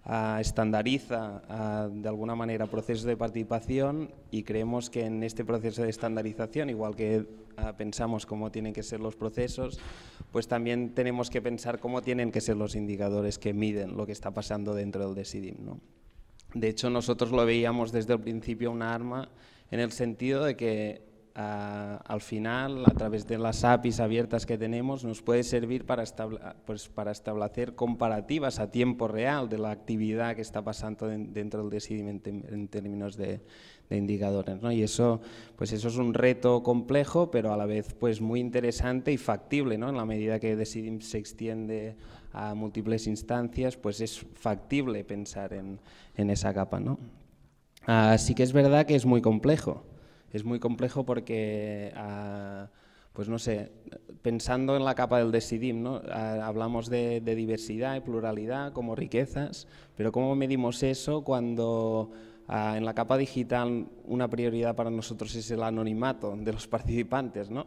DESIDIM estandariza de alguna manera procesos de participación y creemos que en este proceso de estandarización, igual que pensamos cómo tienen que ser los procesos, pues también tenemos que pensar cómo tienen que ser los indicadores que miden lo que está pasando dentro del DESIDIM. ¿no? De hecho, nosotros lo veíamos desde el principio una arma en el sentido de que al final, a través de las APIs abiertas que tenemos, nos puede servir para, pues, establecer comparativas a tiempo real de la actividad que está pasando dentro del Decidim en, términos de, indicadores. ¿no? Y eso, pues eso es un reto complejo, pero a la vez pues, muy interesante y factible. ¿no? En la medida que Decidim se extiende a múltiples instancias, pues es factible pensar en, en esa capa. ¿no? Así que es verdad que es muy complejo. Es muy complejo porque, ah, pues no sé, pensando en la capa del Decidim, ¿no? Ah, hablamos de, diversidad y pluralidad como riquezas, pero ¿cómo medimos eso cuando ah, en la capa digital una prioridad para nosotros es el anonimato de los participantes? ¿no?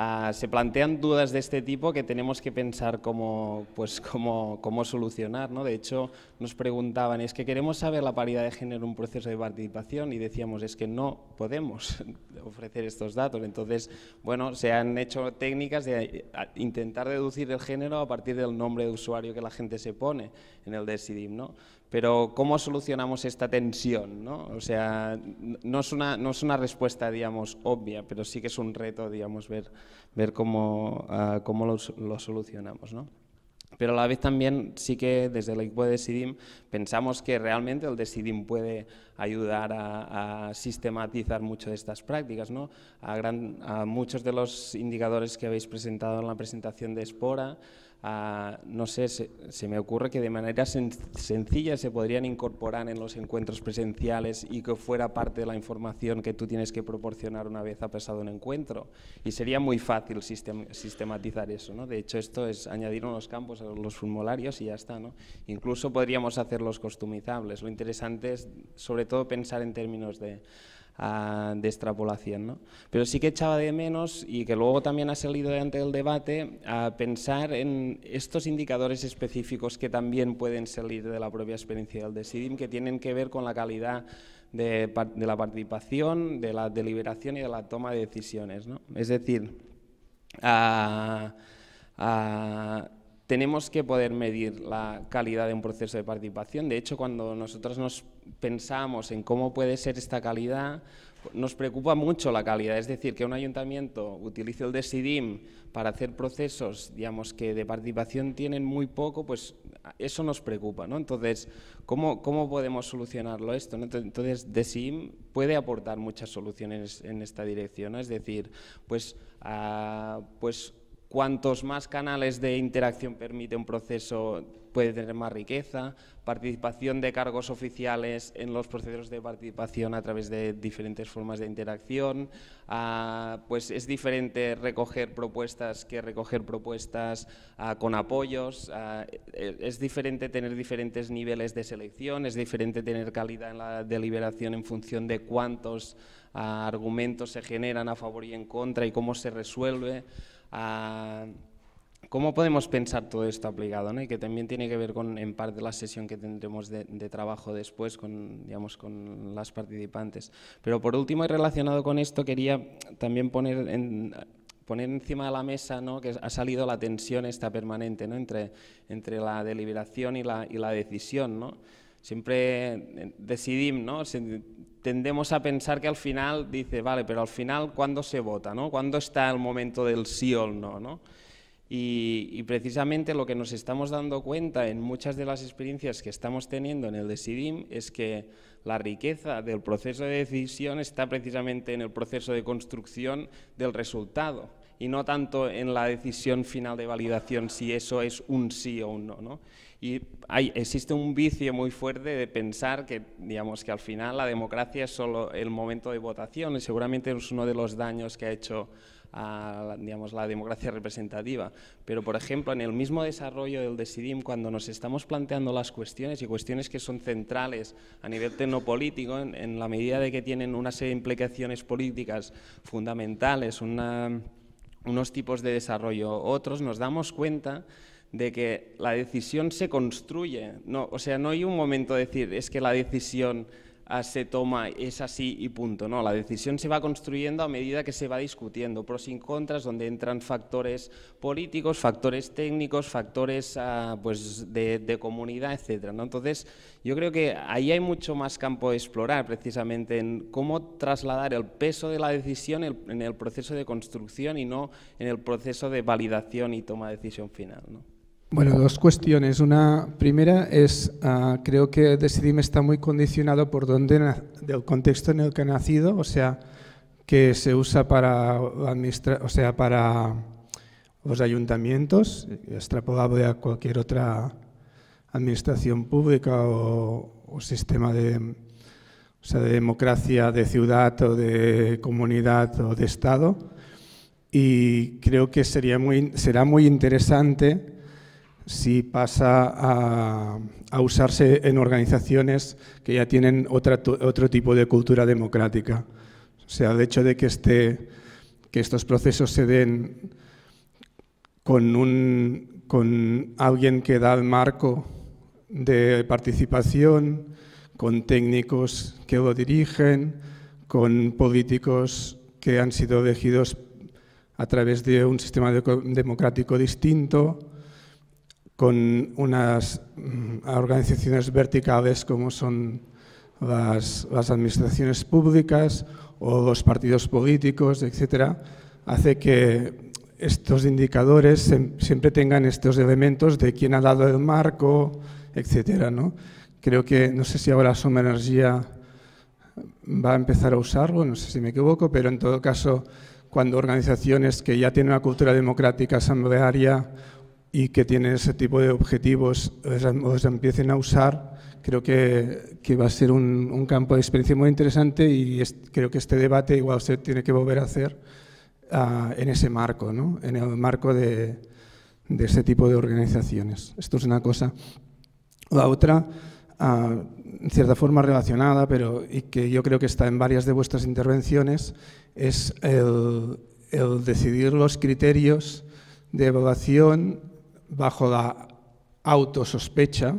Ah, se plantean dudas de este tipo que tenemos que pensar cómo, pues, cómo, cómo solucionar. ¿no? De hecho, nos preguntaban, es que queremos saber la paridad de género en un proceso de participación y decíamos, es que no podemos ofrecer estos datos. Entonces, bueno, se han hecho técnicas de intentar deducir el género a partir del nombre de usuario que la gente se pone en el DSIDIM, ¿no? Pero ¿cómo solucionamos esta tensión? ¿no? O sea, no es, una, no es una respuesta, digamos, obvia, pero sí que es un reto, digamos, ver, ver cómo, ah, cómo lo, lo, solucionamos, ¿no? Pero a la vez también sí que desde el equipo de Decidim pensamos que realmente el Decidim puede ayudar a, sistematizar mucho de estas prácticas. ¿no? A, gran, a muchos de los indicadores que habéis presentado en la presentación de Espora, no sé, se, me ocurre que de manera sencilla se podrían incorporar en los encuentros presenciales y que fuera parte de la información que tú tienes que proporcionar una vez ha pasado un encuentro. Y sería muy fácil sistematizar eso. ¿no? De hecho, esto es añadir unos campos a los formularios y ya está. ¿no? Incluso podríamos hacerlos customizables. Lo interesante es, sobre todo, pensar en términos de de extrapolación. ¿no? Pero sí que echaba de menos, y que luego también ha salido delante del debate, a pensar en estos indicadores específicos que también pueden salir de la propia experiencia del DESIDIM, que tienen que ver con la calidad de, la participación, de la deliberación y de la toma de decisiones. ¿no? Es decir, tenemos que poder medir la calidad de un proceso de participación. De hecho, cuando nosotros nos pensamos en cómo puede ser esta calidad, nos preocupa mucho la calidad. Es decir, que un ayuntamiento utilice el DESIDIM para hacer procesos, digamos, que de participación tienen muy poco, pues eso nos preocupa. ¿no? Entonces, ¿cómo, ¿cómo podemos solucionarlo esto? Entonces, DESIDIM puede aportar muchas soluciones en esta dirección. Es decir, pues, uh, pues Cuantos más canales de interacción permite un proceso, puede tener más riqueza, participación de cargos oficiales en los procesos de participación a través de diferentes formas de interacción, ah, pues es diferente recoger propuestas que recoger propuestas ah, con apoyos, ah, e, es diferente tener diferentes niveles de selección, es diferente tener calidad en la deliberación en función de cuántos argumentos se generan a favor y en contra y cómo se resuelve. ¿Cómo podemos pensar todo esto aplicado? ¿no? Y que también tiene que ver con, en parte, la sesión que tendremos de, trabajo después con, digamos, con las participantes. Pero por último, y relacionado con esto, quería también poner, en, poner encima de la mesa ¿no? que ha salido la tensión esta permanente ¿no? entre, entre la deliberación y la, y la decisión. ¿no? Siempre eh, decidimos, ¿no? tendemos a pensar que al final dice, vale, pero al final, ¿cuándo se vota? ¿no? ¿Cuándo está el momento del sí o el no? ¿no? Y, precisamente lo que nos estamos dando cuenta en muchas de las experiencias que estamos teniendo en el Decidim es que la riqueza del proceso de decisión está precisamente en el proceso de construcción del resultado y no tanto en la decisión final de validación si eso es un sí o un no. ¿no? Y hay, existe un vicio muy fuerte de pensar que, digamos, que al final la democracia es solo el momento de votación y seguramente es uno de los daños que ha hecho a digamos, la democracia representativa. Pero, por ejemplo, en el mismo desarrollo del Decidim, cuando nos estamos planteando las cuestiones y cuestiones que son centrales a nivel tecnopolítico, en, en la medida de que tienen una serie de implicaciones políticas fundamentales, una, unos tipos de desarrollo otros, nos damos cuenta de que la decisión se construye. No, o sea, no hay un momento de decir, es que la decisión se toma, es así y punto. No, la decisión se va construyendo a medida que se va discutiendo pros y contras, donde entran factores políticos, factores técnicos, factores ah, pues de, comunidad, etc. ¿no? Entonces, yo creo que ahí hay mucho más campo de explorar, precisamente en cómo trasladar el peso de la decisión en el proceso de construcción y no en el proceso de validación y toma de decisión final. Bueno, dos cuestiones. Una primera es, uh, creo que Decidim está muy condicionado por dónde, del contexto en el que ha nacido, o sea, que se usa para, o sea, para los ayuntamientos, extrapolable a cualquier otra administración pública o, o sistema de, o sea, de democracia de ciudad o de comunidad o de Estado. Y creo que sería muy, será muy interesante si pasa a, usarse en organizaciones que ya tienen otra, otro tipo de cultura democrática. O sea, el hecho de que, este, que estos procesos se den con, un, con alguien que da el marco de participación, con técnicos que lo dirigen, con políticos que han sido elegidos a través de un sistema democrático distinto, con unas mm, organizaciones verticales como son las, administraciones públicas o los partidos políticos, etcétera, hace que estos indicadores siempre tengan estos elementos de quién ha dado el marco, etcétera. ¿no? Creo que, no sé si ahora Soma Energía va a empezar a usarlo, no sé si me equivoco, pero en todo caso, cuando organizaciones que ya tienen una cultura democrática asamblearia y que tienen ese tipo de objetivos los empiecen a usar, creo que, que va a ser un, un, campo de experiencia muy interesante y creo que este debate igual se tiene que volver a hacer uh, en ese marco, ¿no? en el marco de, de ese tipo de organizaciones. Esto es una cosa. La otra, uh, en cierta forma relacionada, pero y que yo creo que está en varias de vuestras intervenciones, es el, el decidir los criterios de evaluación bajo la autosospecha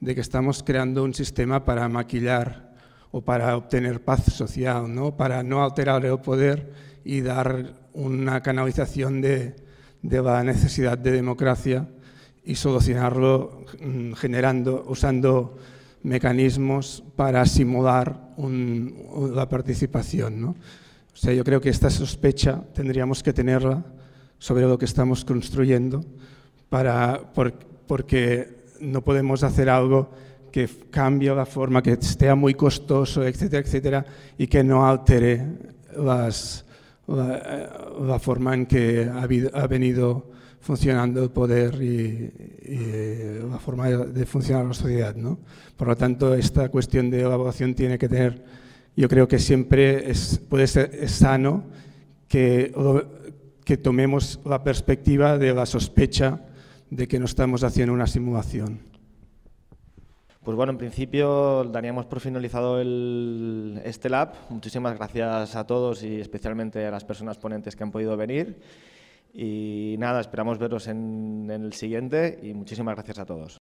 de que estamos creando un sistema para maquillar o para obtener paz social, ¿no? para no alterar el poder y dar una canalización de, de la necesidad de democracia y solucionarlo mm, generando, usando mecanismos para simular la participación. ¿no? O sea, yo creo que esta sospecha tendríamos que tenerla sobre lo que estamos construyendo para, porque no podemos hacer algo que cambie la forma, que esté muy costoso, etcétera, etcétera, y que no altere las, la, forma en que ha, ha, venido funcionando el poder y, la forma de, funcionar la sociedad. ¿no? Por lo tanto, esta cuestión de elaboración tiene que tener, yo creo que siempre es, puede ser sano que, que tomemos la perspectiva de la sospecha de que no estamos haciendo una simulación. Pues bueno, en principio daríamos por finalizado el, este lab. Muchísimas gracias a todos y especialmente a las personas ponentes que han podido venir. Y nada, esperamos veros en, en el siguiente y muchísimas gracias a todos.